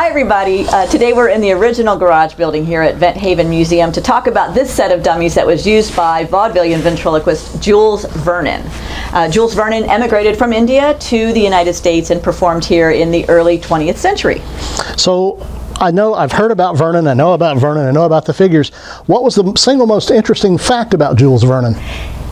Hi, everybody. Uh, today we're in the original garage building here at Vent Haven Museum to talk about this set of dummies that was used by vaudevillian ventriloquist Jules Vernon. Uh, Jules Vernon emigrated from India to the United States and performed here in the early 20th century. So I know I've heard about Vernon, I know about Vernon, I know about the figures. What was the single most interesting fact about Jules Vernon?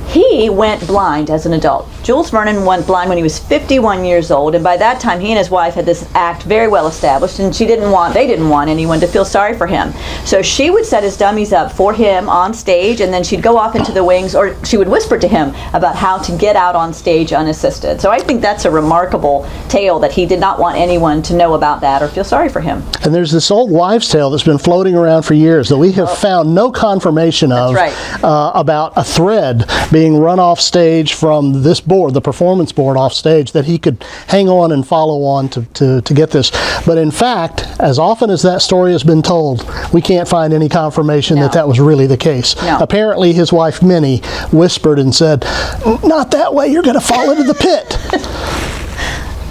He went blind as an adult. Jules Vernon went blind when he was 51 years old, and by that time he and his wife had this act very well established, and she didn't want, they didn't want anyone to feel sorry for him. So she would set his dummies up for him on stage, and then she'd go off into the wings, or she would whisper to him about how to get out on stage unassisted. So I think that's a remarkable tale that he did not want anyone to know about that or feel sorry for him. And there's this old wives' tale that's been floating around for years that we have oh. found no confirmation of right. uh, about a thread being run off stage from this board, the performance board off stage, that he could hang on and follow on to, to, to get this. But in fact, as often as that story has been told, we can't find any confirmation no. that that was really the case. No. Apparently, his wife Minnie whispered and said, Not that way, you're going to fall into the pit.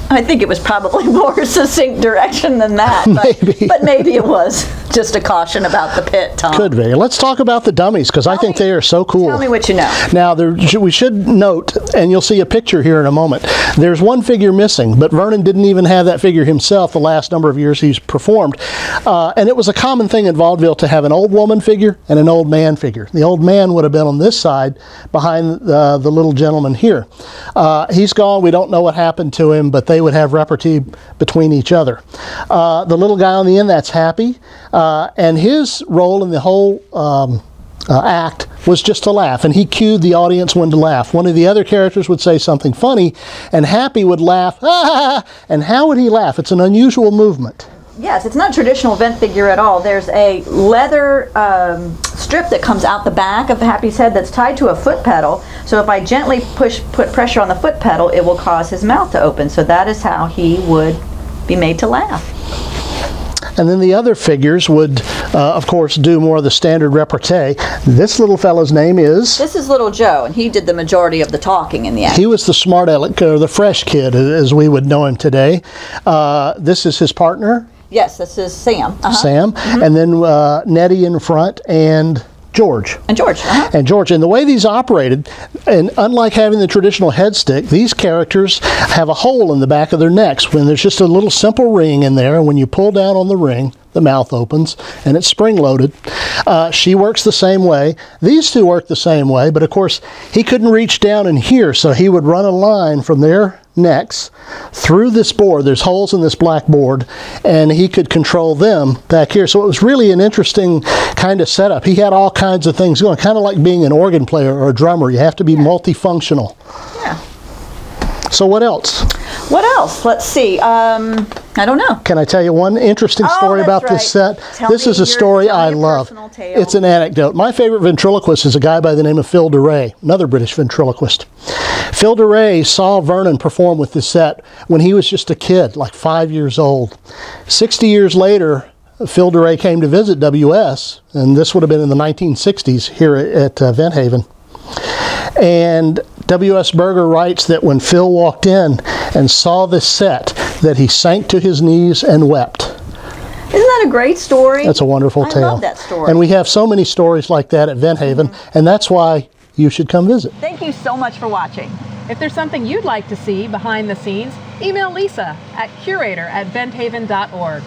I think it was probably more succinct direction than that. But maybe. But maybe it was just a caution about the pit, Tom. Could be. Let's talk about the dummies because I think me, they are so cool. Tell me what you know. Now, there, we should note, and you'll see a picture here in a moment, there's one figure missing, but Vernon didn't even have that figure himself the last number of years he's performed. Uh, and it was a common thing in vaudeville to have an old woman figure and an old man figure. The old man would have been on this side behind uh, the little gentleman here. Uh, he's gone. We don't know what happened to him, but they would have repartee between each other. Uh, the little guy on the end, that's Happy. Uh, and his role in the whole um, uh, act was just to laugh, and he cued the audience when to laugh. One of the other characters would say something funny, and Happy would laugh, ah, and how would he laugh? It's an unusual movement. Yes, it's not traditional vent figure at all. There's a leather um, strip that comes out the back of Happy's head that's tied to a foot pedal. So if I gently push, put pressure on the foot pedal, it will cause his mouth to open. So that is how he would be made to laugh. And then the other figures would, uh, of course, do more of the standard repartee. This little fellow's name is? This is Little Joe, and he did the majority of the talking in the act. He was the smart aleck, or the fresh kid, as we would know him today. Uh, this is his partner? Yes, this is Sam. Uh -huh. Sam. Mm -hmm. And then uh, Nettie in front and George. And George. Uh -huh. And George. And the way these operated, and unlike having the traditional head stick, these characters have a hole in the back of their necks when there's just a little simple ring in there. And when you pull down on the ring, the mouth opens and it's spring loaded. Uh, she works the same way. These two work the same way, but of course, he couldn't reach down in here, so he would run a line from their necks through this board. There's holes in this black board, and he could control them back here. So it was really an interesting kind of setup. He had all kinds of things going, kind of like being an organ player or a drummer. You have to be yeah. multifunctional. Yeah. So what else? What else? Let's see. Um, I don't know. Can I tell you one interesting oh, story about right. this set? Tell this is a story I love. It's an anecdote. My favorite ventriloquist is a guy by the name of Phil DeRay, another British ventriloquist. Phil DeRay saw Vernon perform with this set when he was just a kid, like five years old. 60 years later, Phil DeRay came to visit WS, and this would have been in the 1960s here at uh, Vent Haven. And W.S. Berger writes that when Phil walked in and saw this set, that he sank to his knees and wept. Isn't that a great story? That's a wonderful I tale. I love that story. And we have so many stories like that at Vent Haven, mm -hmm. and that's why you should come visit. Thank you so much for watching. If there's something you'd like to see behind the scenes, email Lisa at curator at venthaven.org.